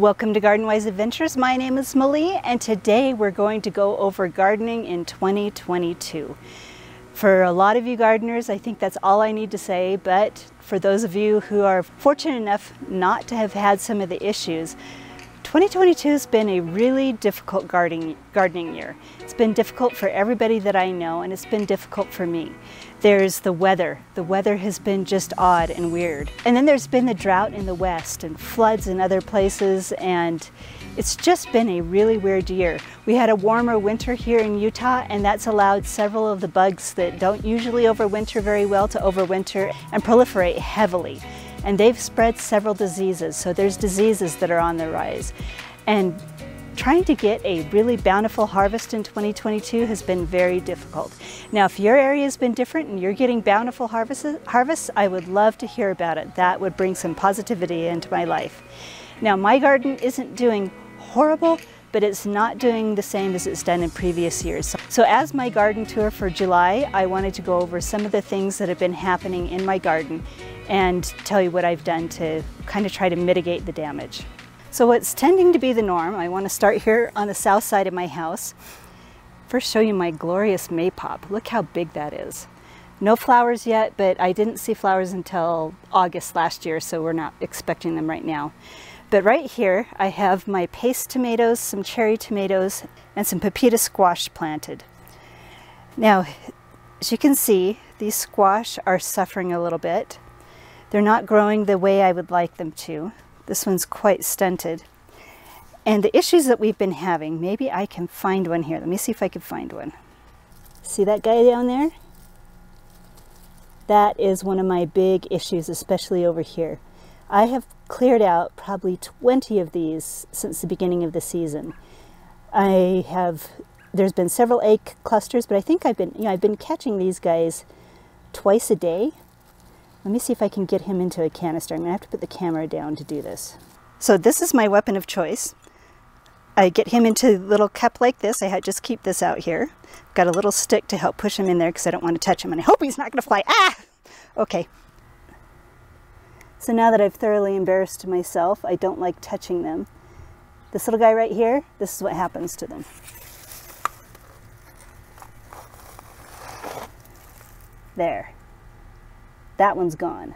Welcome to Garden Wise Adventures. My name is Malie and today we're going to go over gardening in 2022. For a lot of you gardeners, I think that's all I need to say, but for those of you who are fortunate enough not to have had some of the issues, 2022 has been a really difficult gardening, gardening year. It's been difficult for everybody that I know and it's been difficult for me. There's the weather. The weather has been just odd and weird. And then there's been the drought in the west and floods in other places and it's just been a really weird year. We had a warmer winter here in Utah and that's allowed several of the bugs that don't usually overwinter very well to overwinter and proliferate heavily and they've spread several diseases. So there's diseases that are on the rise. And trying to get a really bountiful harvest in 2022 has been very difficult. Now, if your area has been different and you're getting bountiful harvests, harvests, I would love to hear about it. That would bring some positivity into my life. Now, my garden isn't doing horrible, but it's not doing the same as it's done in previous years. So as my garden tour for July, I wanted to go over some of the things that have been happening in my garden and tell you what I've done to kind of try to mitigate the damage. So what's tending to be the norm, I want to start here on the south side of my house. First show you my glorious maypop. Look how big that is. No flowers yet, but I didn't see flowers until August last year, so we're not expecting them right now. But right here, I have my paste tomatoes, some cherry tomatoes, and some pepita squash planted. Now, as you can see, these squash are suffering a little bit. They're not growing the way I would like them to. This one's quite stunted. And the issues that we've been having, maybe I can find one here. Let me see if I can find one. See that guy down there? That is one of my big issues, especially over here. I have cleared out probably 20 of these since the beginning of the season. I have, there's been several egg clusters, but I think I've been, you know, I've been catching these guys twice a day let me see if I can get him into a canister. I'm going to have to put the camera down to do this. So this is my weapon of choice. I get him into a little cup like this. I just keep this out here. Got a little stick to help push him in there because I don't want to touch him. And I hope he's not going to fly. Ah! Okay. So now that I've thoroughly embarrassed myself, I don't like touching them. This little guy right here, this is what happens to them. There that one's gone.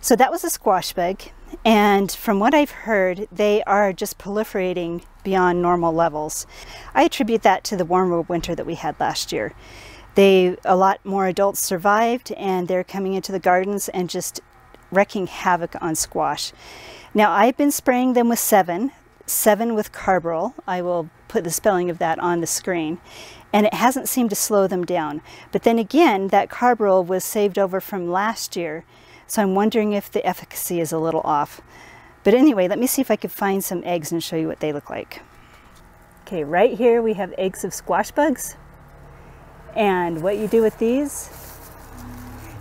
So that was a squash bug, and from what I've heard, they are just proliferating beyond normal levels. I attribute that to the warmer winter that we had last year. They, a lot more adults survived, and they're coming into the gardens and just wrecking havoc on squash. Now I've been spraying them with Sevin, Sevin with Carbaryl. I will put the spelling of that on the screen and it hasn't seemed to slow them down. But then again, that Carbaryl was saved over from last year, so I'm wondering if the efficacy is a little off. But anyway, let me see if I can find some eggs and show you what they look like. Okay, right here we have eggs of squash bugs. And what you do with these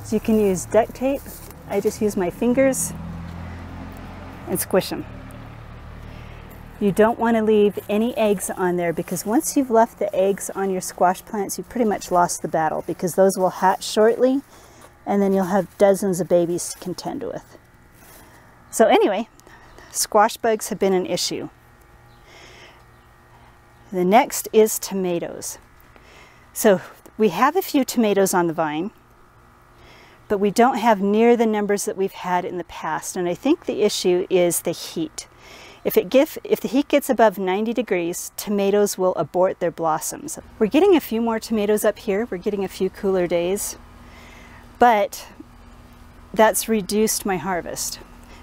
is you can use duct tape. I just use my fingers and squish them. You don't want to leave any eggs on there because once you've left the eggs on your squash plants, you've pretty much lost the battle because those will hatch shortly and then you'll have dozens of babies to contend with. So anyway, squash bugs have been an issue. The next is tomatoes. So we have a few tomatoes on the vine, but we don't have near the numbers that we've had in the past. And I think the issue is the heat. If, it give, if the heat gets above 90 degrees, tomatoes will abort their blossoms. We're getting a few more tomatoes up here. We're getting a few cooler days, but that's reduced my harvest.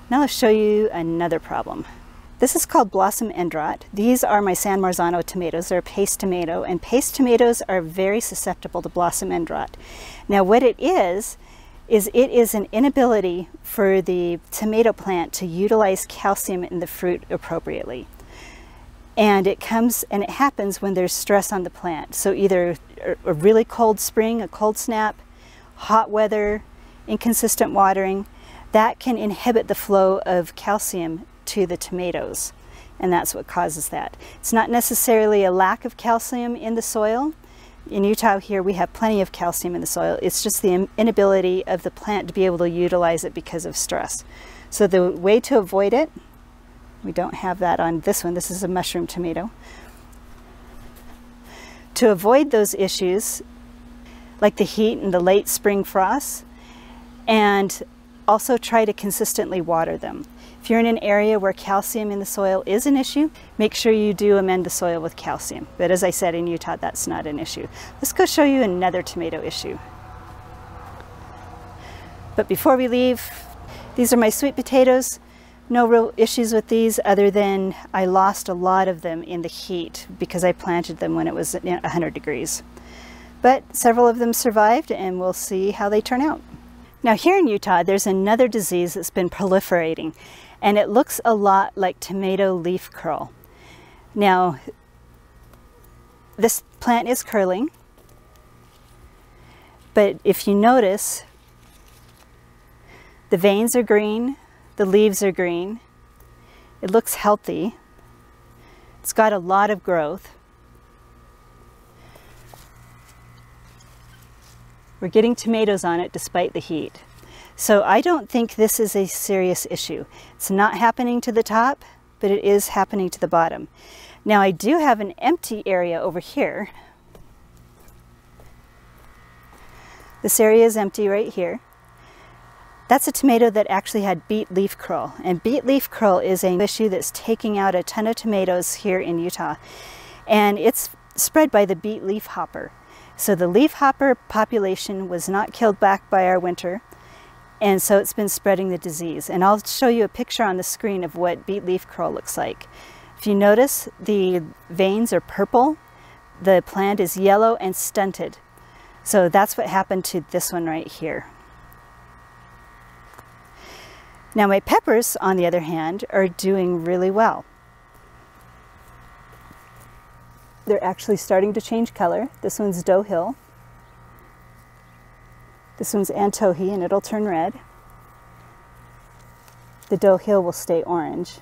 Now I'll show you another problem. This is called blossom end rot. These are my San Marzano tomatoes. They're a paste tomato, and paste tomatoes are very susceptible to blossom end rot. Now what it is, is it is an inability for the tomato plant to utilize calcium in the fruit appropriately. And it comes and it happens when there's stress on the plant. So either a really cold spring, a cold snap, hot weather, inconsistent watering, that can inhibit the flow of calcium to the tomatoes. And that's what causes that. It's not necessarily a lack of calcium in the soil, in Utah here we have plenty of calcium in the soil. It's just the inability of the plant to be able to utilize it because of stress. So the way to avoid it We don't have that on this one. This is a mushroom tomato. To avoid those issues, like the heat and the late spring frosts, and also try to consistently water them. If you're in an area where calcium in the soil is an issue, make sure you do amend the soil with calcium. But as I said, in Utah, that's not an issue. Let's go show you another tomato issue. But before we leave, these are my sweet potatoes. No real issues with these other than I lost a lot of them in the heat because I planted them when it was 100 degrees. But several of them survived and we'll see how they turn out. Now here in Utah, there's another disease that's been proliferating and it looks a lot like tomato leaf curl. Now, this plant is curling, but if you notice, the veins are green, the leaves are green, it looks healthy, it's got a lot of growth. We're getting tomatoes on it despite the heat. So I don't think this is a serious issue. It's not happening to the top, but it is happening to the bottom. Now I do have an empty area over here. This area is empty right here. That's a tomato that actually had beet leaf curl. And beet leaf curl is an issue that's taking out a ton of tomatoes here in Utah. And it's spread by the beet leaf hopper. So the leaf hopper population was not killed back by our winter. And so it's been spreading the disease. And I'll show you a picture on the screen of what beet leaf curl looks like. If you notice, the veins are purple, the plant is yellow and stunted. So that's what happened to this one right here. Now my peppers, on the other hand, are doing really well. They're actually starting to change color. This one's Doe Hill. This one's Antohi and it'll turn red. The Doe Hill will stay orange,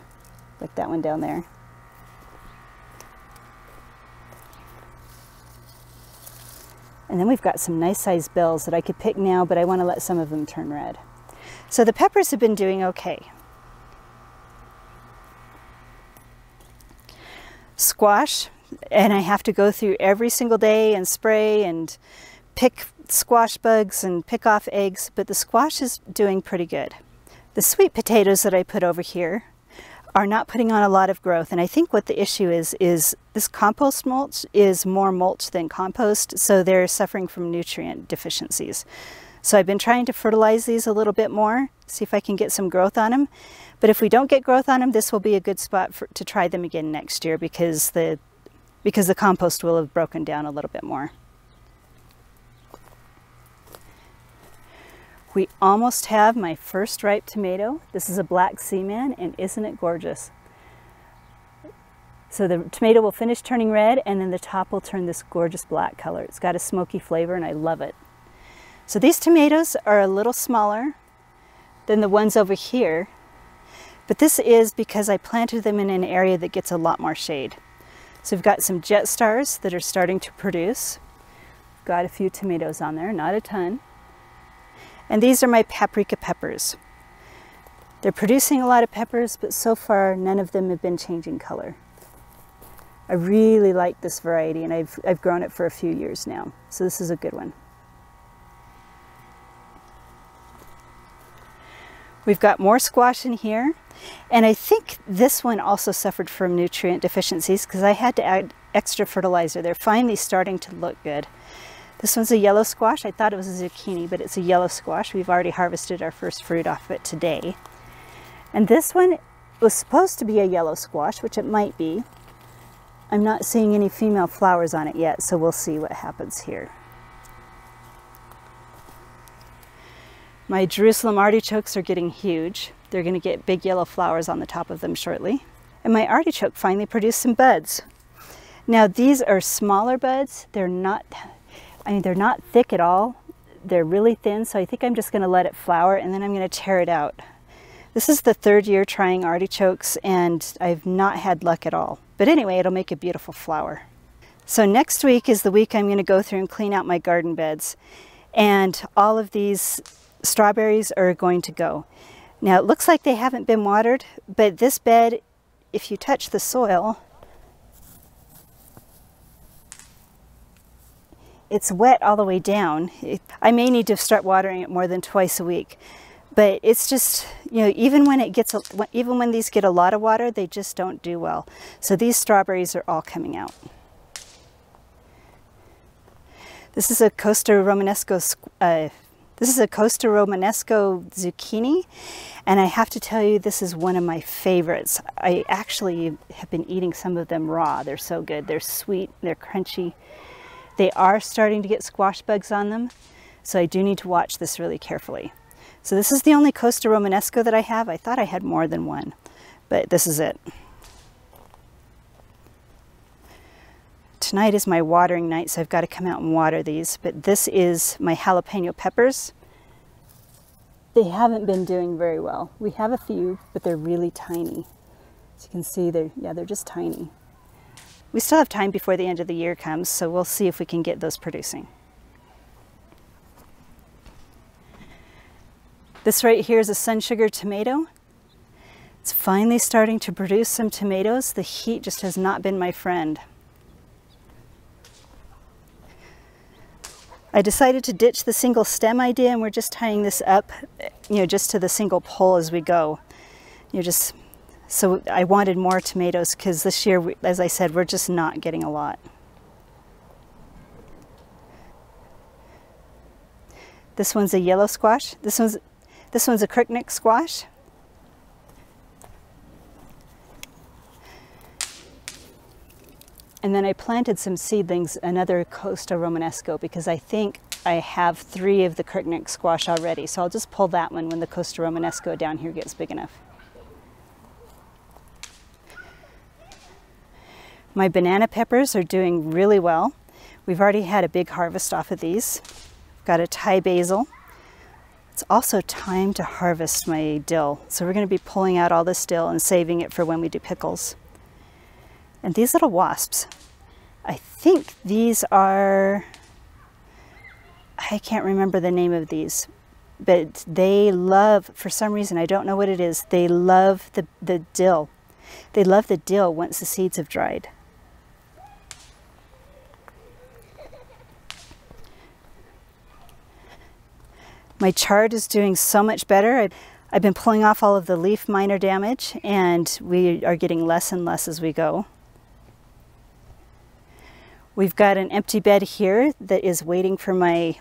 like that one down there. And then we've got some nice sized bells that I could pick now, but I want to let some of them turn red. So the peppers have been doing okay. Squash, and I have to go through every single day and spray and pick squash bugs and pick off eggs, but the squash is doing pretty good. The sweet potatoes that I put over here are not putting on a lot of growth. And I think what the issue is, is this compost mulch is more mulch than compost, so they're suffering from nutrient deficiencies. So I've been trying to fertilize these a little bit more, see if I can get some growth on them. But if we don't get growth on them, this will be a good spot for, to try them again next year because the, because the compost will have broken down a little bit more. We almost have my first ripe tomato. This is a Black Sea Man and isn't it gorgeous? So the tomato will finish turning red and then the top will turn this gorgeous black color. It's got a smoky flavor and I love it. So these tomatoes are a little smaller than the ones over here, but this is because I planted them in an area that gets a lot more shade. So we've got some jet stars that are starting to produce. Got a few tomatoes on there, not a ton. And these are my paprika peppers. They're producing a lot of peppers, but so far none of them have been changing color. I really like this variety and I've, I've grown it for a few years now. So this is a good one. We've got more squash in here. And I think this one also suffered from nutrient deficiencies because I had to add extra fertilizer. They're finally starting to look good. This one's a yellow squash. I thought it was a zucchini, but it's a yellow squash. We've already harvested our first fruit off of it today. And this one was supposed to be a yellow squash, which it might be. I'm not seeing any female flowers on it yet, so we'll see what happens here. My Jerusalem artichokes are getting huge. They're going to get big yellow flowers on the top of them shortly. And my artichoke finally produced some buds. Now these are smaller buds. They're not I mean, they're not thick at all. They're really thin, so I think I'm just gonna let it flower and then I'm gonna tear it out. This is the third year trying artichokes and I've not had luck at all. But anyway, it'll make a beautiful flower. So next week is the week I'm gonna go through and clean out my garden beds. And all of these strawberries are going to go. Now it looks like they haven't been watered, but this bed if you touch the soil, it's wet all the way down. It, I may need to start watering it more than twice a week, but it's just, you know, even when it gets, even when these get a lot of water, they just don't do well. So these strawberries are all coming out. This is a Costa Romanesco, uh, this is a Costa Romanesco zucchini, and I have to tell you, this is one of my favorites. I actually have been eating some of them raw. They're so good. They're sweet, they're crunchy. They are starting to get squash bugs on them, so I do need to watch this really carefully. So this is the only Costa Romanesco that I have. I thought I had more than one, but this is it. Tonight is my watering night, so I've got to come out and water these, but this is my jalapeno peppers. They haven't been doing very well. We have a few, but they're really tiny. As you can see, they're, yeah, they're just tiny. We still have time before the end of the year comes, so we'll see if we can get those producing. This right here is a sun sugar tomato. It's finally starting to produce some tomatoes. The heat just has not been my friend. I decided to ditch the single stem idea and we're just tying this up, you know, just to the single pole as we go. You know, just so I wanted more tomatoes because this year, as I said, we're just not getting a lot. This one's a yellow squash. This one's this one's a crookneck squash. And then I planted some seedlings, another Costa Romanesco, because I think I have three of the crookneck squash already. So I'll just pull that one when the Costa Romanesco down here gets big enough. My banana peppers are doing really well. We've already had a big harvest off of these. I've Got a Thai basil. It's also time to harvest my dill. So we're going to be pulling out all this dill and saving it for when we do pickles. And these little wasps, I think these are, I can't remember the name of these, but they love, for some reason, I don't know what it is, they love the, the dill. They love the dill once the seeds have dried. My chard is doing so much better. I've, I've been pulling off all of the leaf miner damage and we are getting less and less as we go. We've got an empty bed here that is waiting for my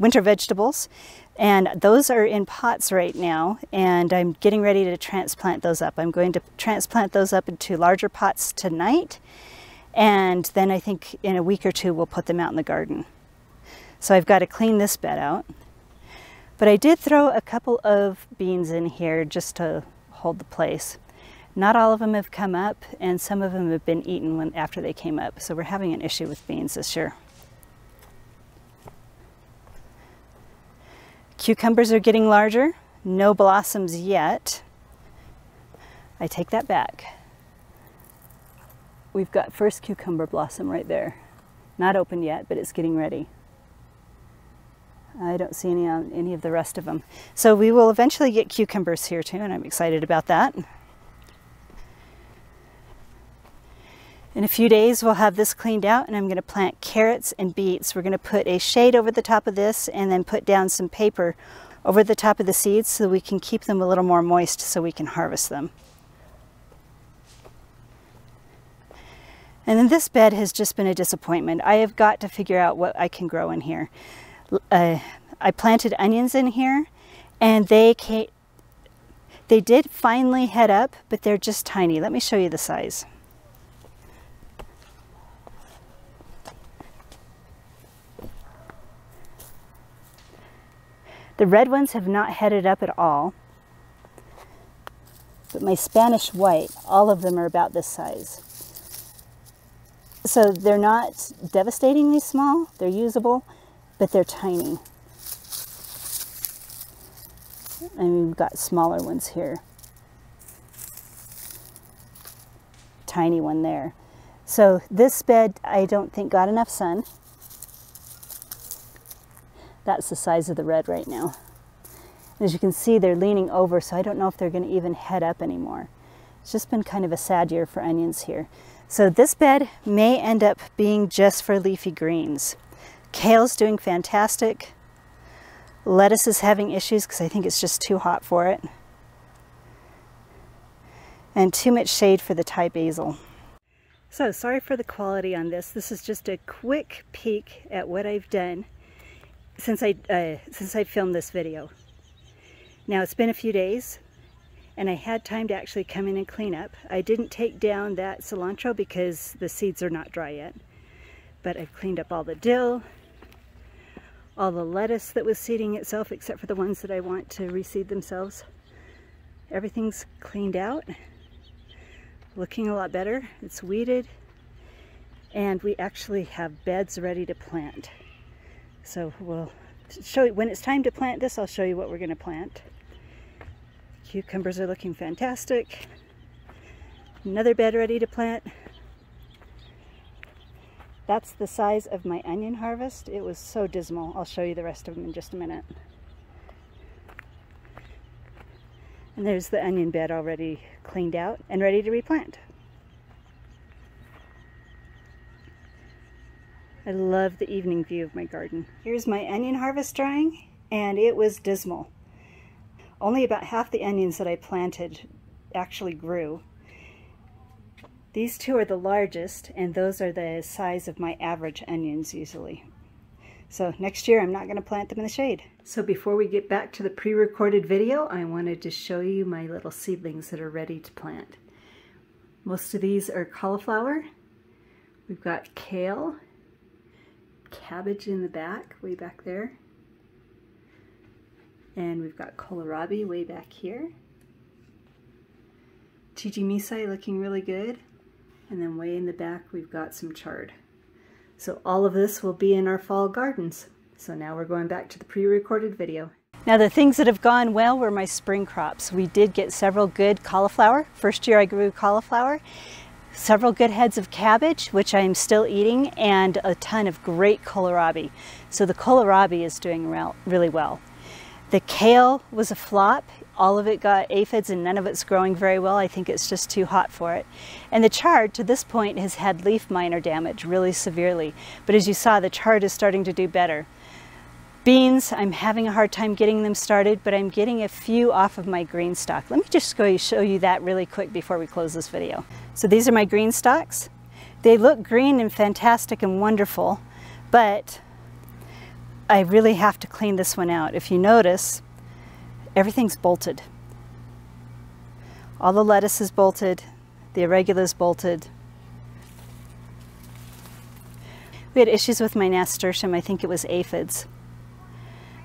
winter vegetables and those are in pots right now and I'm getting ready to transplant those up. I'm going to transplant those up into larger pots tonight and then I think in a week or two we'll put them out in the garden. So I've got to clean this bed out. But I did throw a couple of beans in here just to hold the place. Not all of them have come up and some of them have been eaten when, after they came up. So we're having an issue with beans this year. Cucumbers are getting larger. No blossoms yet. I take that back. We've got first cucumber blossom right there. Not open yet, but it's getting ready. I don't see any on any of the rest of them. So we will eventually get cucumbers here too, and I'm excited about that. In a few days, we'll have this cleaned out and I'm gonna plant carrots and beets. We're gonna put a shade over the top of this and then put down some paper over the top of the seeds so we can keep them a little more moist so we can harvest them. And then this bed has just been a disappointment. I have got to figure out what I can grow in here uh, I planted onions in here and they came, they did finally head up, but they're just tiny. Let me show you the size. The red ones have not headed up at all, but my Spanish white, all of them are about this size. So they're not devastatingly small, they're usable, but they're tiny. And we've got smaller ones here. Tiny one there. So this bed, I don't think got enough sun. That's the size of the red right now. As you can see, they're leaning over, so I don't know if they're going to even head up anymore. It's just been kind of a sad year for onions here. So this bed may end up being just for leafy greens. Kale's doing fantastic. Lettuce is having issues because I think it's just too hot for it. And too much shade for the Thai basil. So sorry for the quality on this. This is just a quick peek at what I've done since I, uh, since I filmed this video. Now it's been a few days and I had time to actually come in and clean up. I didn't take down that cilantro because the seeds are not dry yet. But I've cleaned up all the dill, all the lettuce that was seeding itself except for the ones that I want to reseed themselves. Everything's cleaned out, looking a lot better. It's weeded and we actually have beds ready to plant. So we'll show you, when it's time to plant this, I'll show you what we're gonna plant. Cucumbers are looking fantastic. Another bed ready to plant. That's the size of my onion harvest. It was so dismal. I'll show you the rest of them in just a minute. And there's the onion bed already cleaned out and ready to replant. I love the evening view of my garden. Here's my onion harvest drying and it was dismal. Only about half the onions that I planted actually grew these two are the largest, and those are the size of my average onions usually. So next year I'm not going to plant them in the shade. So before we get back to the pre-recorded video, I wanted to show you my little seedlings that are ready to plant. Most of these are cauliflower. We've got kale, cabbage in the back, way back there. And we've got kohlrabi way back here. Chijimisai looking really good. And then way in the back, we've got some chard. So all of this will be in our fall gardens. So now we're going back to the pre-recorded video. Now the things that have gone well were my spring crops. We did get several good cauliflower. First year I grew cauliflower. Several good heads of cabbage, which I'm still eating, and a ton of great kohlrabi. So the kohlrabi is doing really well. The kale was a flop. All of it got aphids and none of it's growing very well. I think it's just too hot for it. And the chard to this point has had leaf miner damage really severely. But as you saw, the chard is starting to do better. Beans, I'm having a hard time getting them started, but I'm getting a few off of my GreenStalk. Let me just go show you that really quick before we close this video. So these are my GreenStalks. They look green and fantastic and wonderful, but I really have to clean this one out. If you notice, everything's bolted. All the lettuce is bolted, the arugula is bolted. We had issues with my nasturtium, I think it was aphids.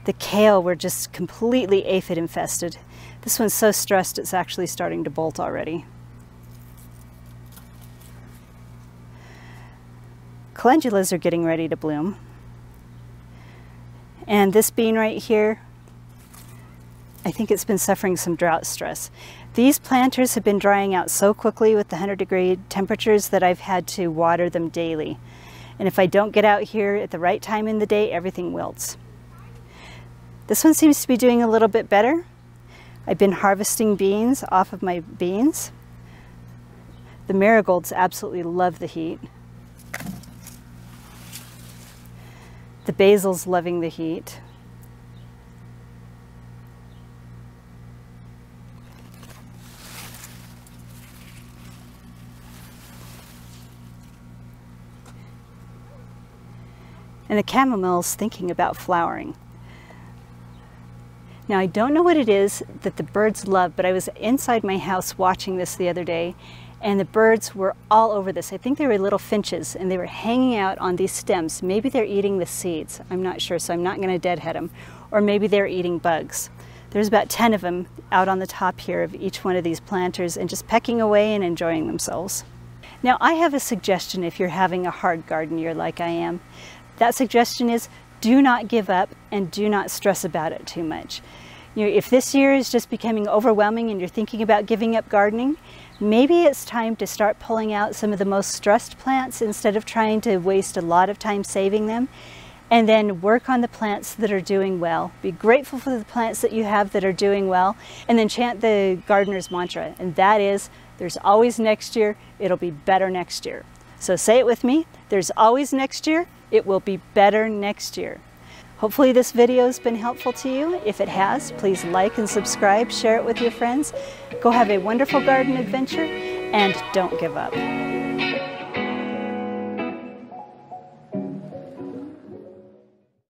The kale were just completely aphid infested. This one's so stressed it's actually starting to bolt already. Calendulas are getting ready to bloom. And this bean right here, I think it's been suffering some drought stress. These planters have been drying out so quickly with the 100 degree temperatures that I've had to water them daily. And if I don't get out here at the right time in the day, everything wilts. This one seems to be doing a little bit better. I've been harvesting beans off of my beans. The marigolds absolutely love the heat. The basil's loving the heat. And the chamomile's thinking about flowering. Now I don't know what it is that the birds love, but I was inside my house watching this the other day and the birds were all over this. I think they were little finches and they were hanging out on these stems. Maybe they're eating the seeds. I'm not sure, so I'm not going to deadhead them. Or maybe they're eating bugs. There's about 10 of them out on the top here of each one of these planters and just pecking away and enjoying themselves. Now I have a suggestion if you're having a hard garden year like I am. That suggestion is do not give up and do not stress about it too much. You know, if this year is just becoming overwhelming and you're thinking about giving up gardening, maybe it's time to start pulling out some of the most stressed plants instead of trying to waste a lot of time saving them and then work on the plants that are doing well. Be grateful for the plants that you have that are doing well and then chant the gardener's mantra and that is There's always next year. It'll be better next year. So say it with me. There's always next year. It will be better next year. Hopefully this video has been helpful to you. If it has, please like and subscribe, share it with your friends. Go have a wonderful garden adventure and don't give up.